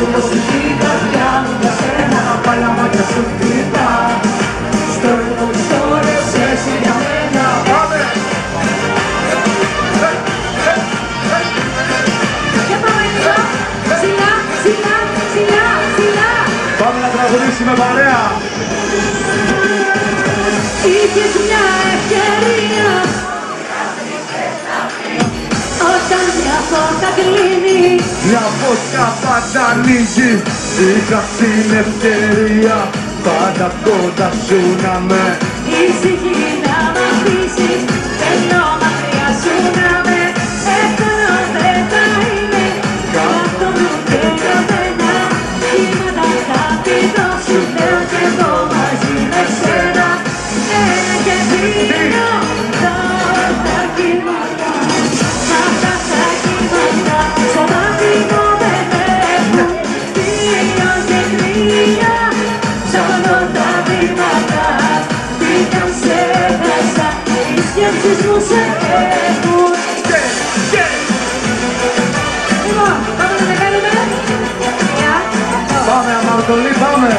Πως η καρδιά μου για σένα Πάλα μάτια σου χτυπά Story μου ιστορίες εσύ για μένα Πάμε! Και πάμε λίγο. Ψηλά, ψηλά, ψηλά, ψηλά. Πάμε να τραγουδήσουμε παρέα. Είχες μια ευκαιρία πόρτα κλείνει Μια φωτιά πάντα ανοίγει Είχα την ευκαιρία Πάντα κοντά σου να με. Ήσυχη σκέψεις μου σε έχουν. Λοιπόν, πάμε να τα κάνουμε. Μια, Πάμε Αμαρτωλή, πάμε.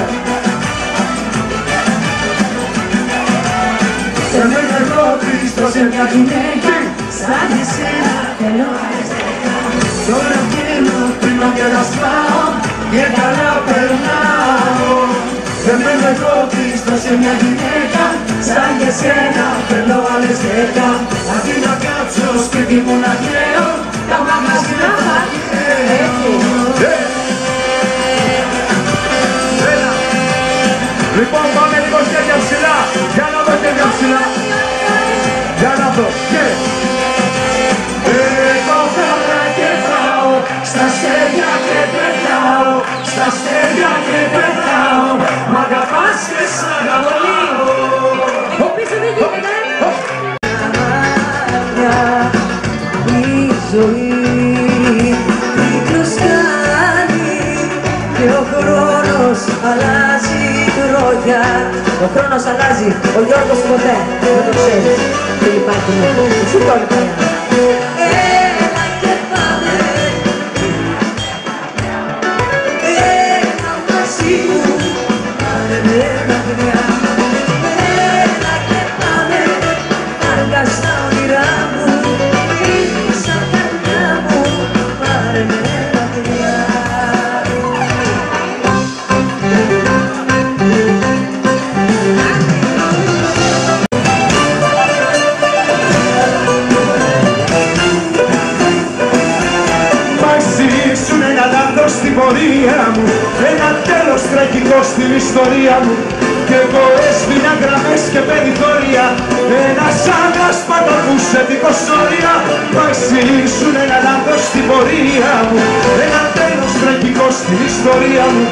Σε μένα εγώ Χριστός σε μια γυναίκα Σαν εσένα θέλω Τώρα βγαίνω πριν και να σπάω Και καλά περνάω Σε μένα εγώ Χριστός σε μια γυναίκα Σαν και εσένα θέλω άλλες δέκα Αντί να κάτσω σπίτι μου να κλαίω Τα μαγαζιά θα Λοιπόν, πάμε λίγο χέρια ψηλά. Για να δω χέρια ψηλά. Για να δω. Και. Εγώ θα και πάω Στα αστέρια και πετάω Στα αστέρια και πετάω πίσω δεν γίνεται Η ζωή κύκλους κάνει και ο χρόνος αλλάζει τρόγια Ο χρόνος αλλάζει, ο Γιώργος ποτέ δεν το ξέρει Δεν υπάρχει μόνο, εσύ το πορεία μου Ένα τέλος τραγικό στην ιστορία μου. Κι εγώ έσβηνα γραμμές και περιθώρια Ένας άντρας παντοπούσε δίχως όρια Μα εσύ ήσουν ένα λάθος στην πορεία μου Ένα τέλος τραγικό στην ιστορία μου.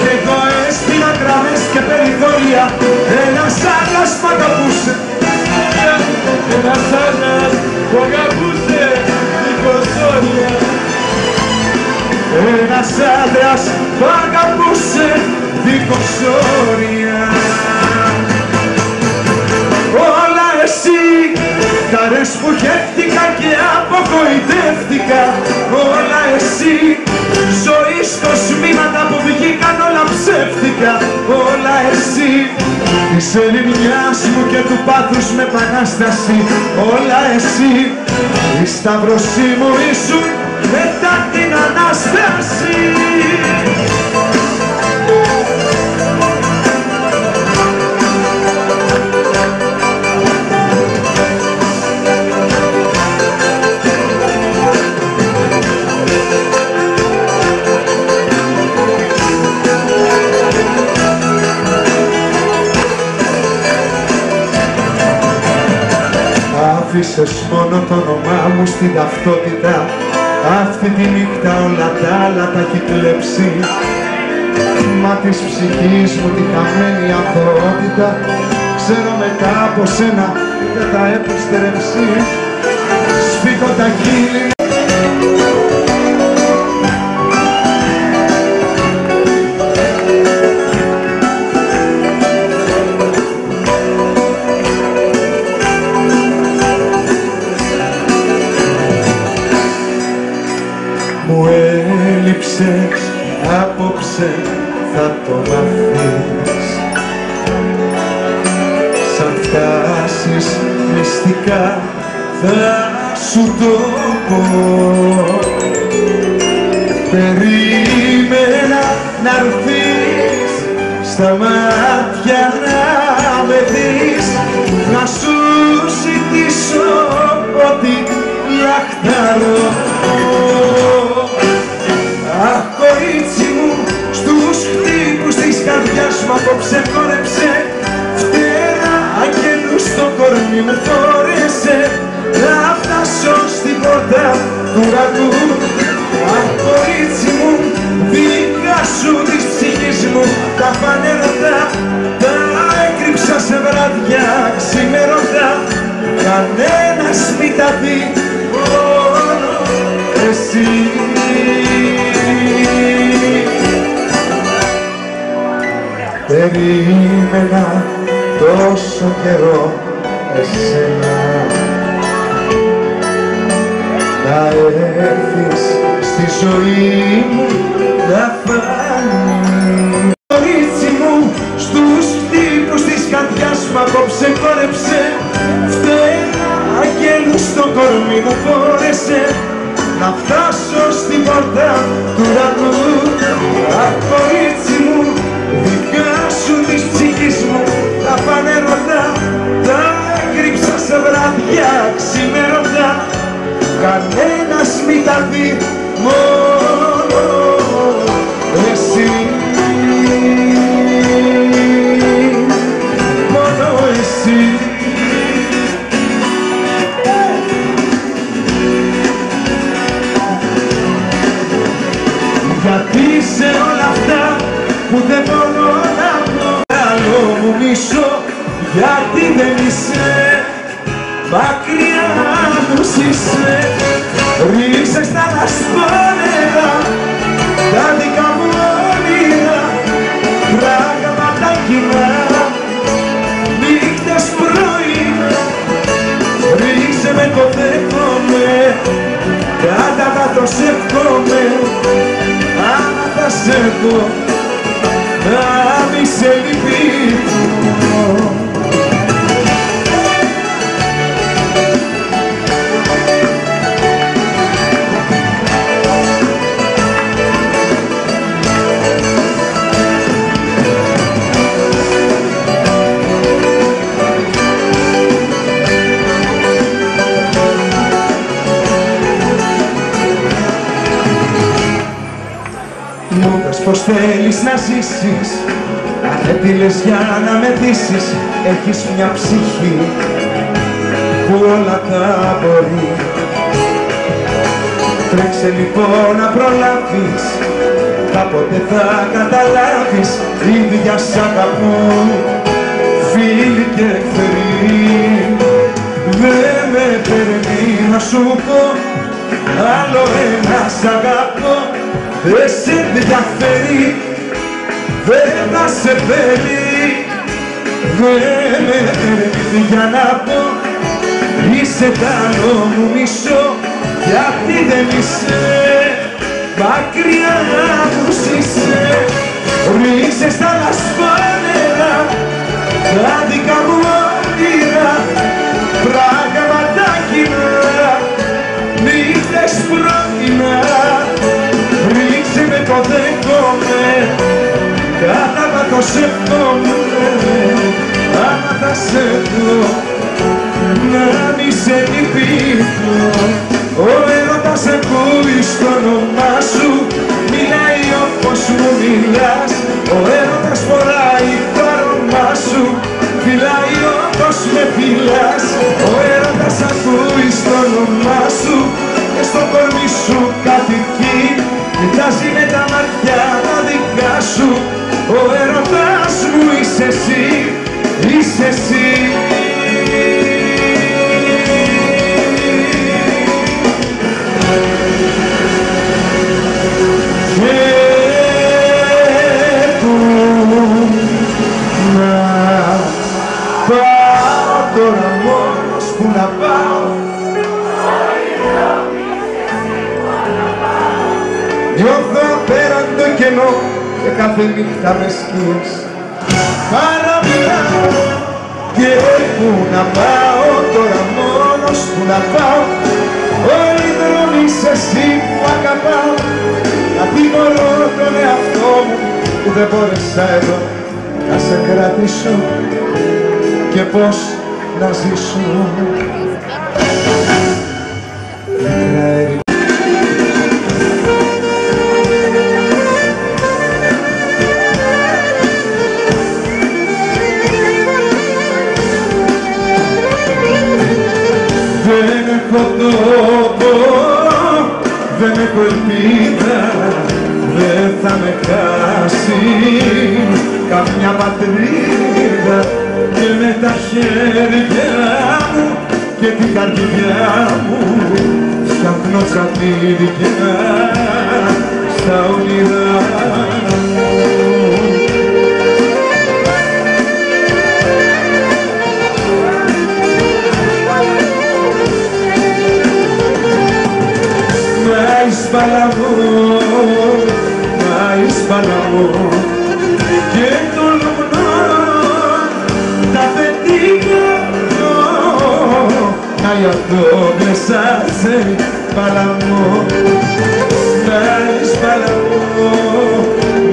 Κι εγώ έσβηνα γραμμές και περιθώρια Ένας άντρας παντοπούσε Ένας άντρας ένας άντρας που αγαπούσε δίχως όρια. Όλα εσύ, χαρές που χαίρθηκα και απογοητεύτηκα. Όλα εσύ, ζωή κοσμήματα που βγήκαν όλα ψεύτικα. Όλα εσύ, της ελληνιάς μου και του πάθους με επανάσταση. Όλα εσύ, η σταυρωσή μου ήσουν μετά την Ανάσταση. Άφησες μόνο το όνομά μου στην ταυτότητα Αυτή τη νύχτα όλα τα άλλα τα έχει κλέψει. Μα της ψυχής μου τη χαμένη αθωότητα Ξέρω μετά από σένα δεν θα επιστρέψει. Σφίγγω τα χείλη μυστικά θα σου το πω. Περίμενα να έρθεις στα μάτια να με δεις. Να σου ζητήσω ό,τι λαχταρώ. Αχ, κορίτσι μου, στους χτύπους της καρδιάς μου απόψε χόρεψε φτερά αγγέλου στο κορμί μου φόρεσε να φτάσω στην πόρτα του ουρανού Αχ, κορίτσι μου, δικά σου της ψυχής μου τα φανέρωτα τα έκρυψα σε βράδια ξημερώτα. Κανένας μη τα δει μόνο εσύ. Περίμενα τόσο καιρό εσένα να έρθεις στη ζωή μου να φανείς. Κορίτσι μου στους τύπους της καρδιάς μου απόψε κόρεψε. Φταίνα αγγέλου στο κορμί μου φόρεσε. Να φτάσω στην πόρτα του ουρανού κανένας μη τα δει μόνο εσύ. Μόνο εσύ. Γιατί σε όλα αυτά που δεν μπορώ να πω άλλο μου μισώ γιατί δεν είσαι μακριά μου είσαι ρίξε στα λασπόνερα τα δικά μου όνειρα. Πράγματα κοινά νύχτες πρωινά ρίξε με το δέχομαι Κάτα τα το σεύχομαι άμα θα σε Μου πες πως θέλεις να ζήσεις. Αν έτειλες για να με δύσεις Έχεις μια ψυχή που όλα τα μπορεί. Τρέξε λοιπόν να προλάβεις Κάποτε θα καταλάβεις. Ίδια σ' αγαπώ Φίλοι και εχθροί. Δεν με παίρνει να σου πω Άλλο ένα σ' αγαπώ Δεν σε ενδιαφέρει Δεν θα σε παίρνει Δεν με παίρνει για να πω Είσαι τ' άλλο μου μισό Γιατί δεν είσαι. Μακριά μου είσαι Ρίξε στα λασπάνερα Τα δικά μου Κάταβα το σεύχομαι Άμα θα σε δω να μη σε λυπηθώ Ο έρωτας ακούει στο όνομά σου Μιλάει όπως μου μιλάς. Ο έρωτας φοράει το αρώμα σου Φιλάει όπως με φυλάς Ο έρωτας ακούει στο όνομά σου Και στο κορμί σου κατοικεί. Κοιτάζει με τα μάτια μόνος που να πάω. Νιώθω απέραν το κενό και κάθε νύχτα με σκίες Παραμιλάω Και πού να πάω τώρα μόνος που να πάω. Όλοι οι δρόμοι σε εσύ που αγαπάω. Να τιμωρώ τον εαυτό μου που δεν μπόρεσα εδώ να σε κρατήσω. Και πώς να ζήσω. Δεν έχω τόπο, δεν έχω ελπίδα δεν θα με χάσει καμιά πατρίδα και με τα χέρια μου και την καρδιά μου φτιάχνω τσατίδια στα όνειρά μου. Mais παλαβό, mais παλαβό και να για το μέσα σε παλαβό mais παλαβό,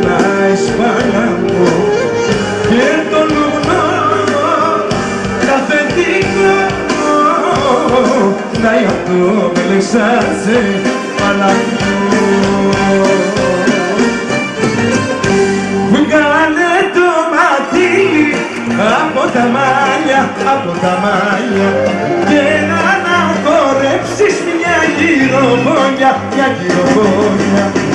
mais παλαβό και το λουνό τα πετύχω να για το μέσα σε τα μάλια, από τα μάλια και να αναχωρέψεις μια γυροβόνια, μια γυροβόνια